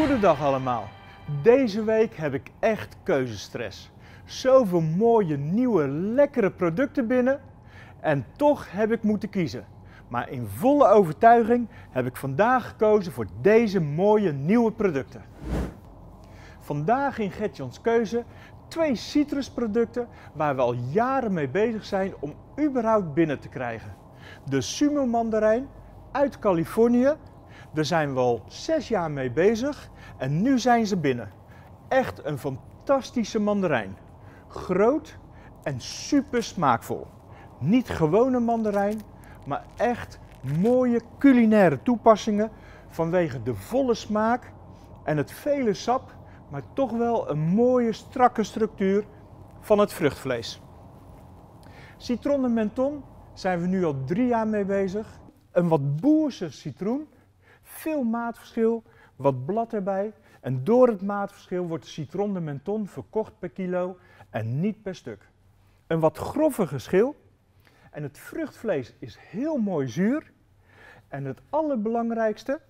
Goedendag allemaal. Deze week heb ik echt keuzestress. Zoveel mooie, nieuwe, lekkere producten binnen. En toch heb ik moeten kiezen. Maar in volle overtuiging heb ik vandaag gekozen voor deze mooie nieuwe producten. Vandaag in Gertjans Keuze twee citrusproducten waar we al jaren mee bezig zijn om überhaupt binnen te krijgen. De Sumo mandarijn uit Californië. Daar zijn we al zes jaar mee bezig en nu zijn ze binnen. Echt een fantastische mandarijn. Groot en super smaakvol. Niet gewone mandarijn, maar echt mooie culinaire toepassingen vanwege de volle smaak en het vele sap, maar toch wel een mooie strakke structuur van het vruchtvlees. Citron en menton zijn we nu al drie jaar mee bezig. Een wat boerse citroen, veel maatverschil, wat blad erbij. En door het maatverschil wordt de citron menton verkocht per kilo en niet per stuk. Een wat grove schil en het vruchtvlees is heel mooi zuur. En het allerbelangrijkste,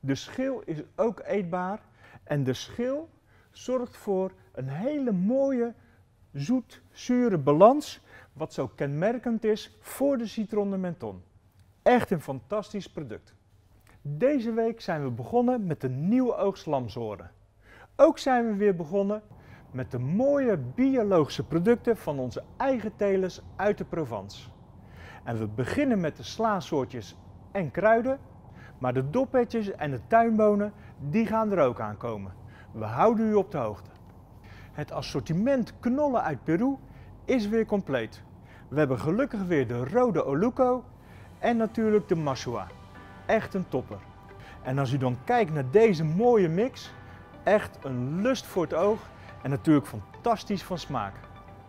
de schil is ook eetbaar en de schil zorgt voor een hele mooie zoet-zure balans, wat zo kenmerkend is voor de citron de menton. Echt een fantastisch product. Deze week zijn we begonnen met de nieuwe oogst lamsoren. Ook zijn we weer begonnen met de mooie biologische producten van onze eigen telers uit de Provence. En we beginnen met de slaasoortjes en kruiden, maar de doppetjes en de tuinbonen die gaan er ook aankomen. We houden u op de hoogte. Het assortiment knollen uit Peru is weer compleet. We hebben gelukkig weer de rode Oluco en natuurlijk de Masua. Echt een topper. En als u dan kijkt naar deze mooie mix, echt een lust voor het oog en natuurlijk fantastisch van smaak.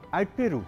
Uit Peru.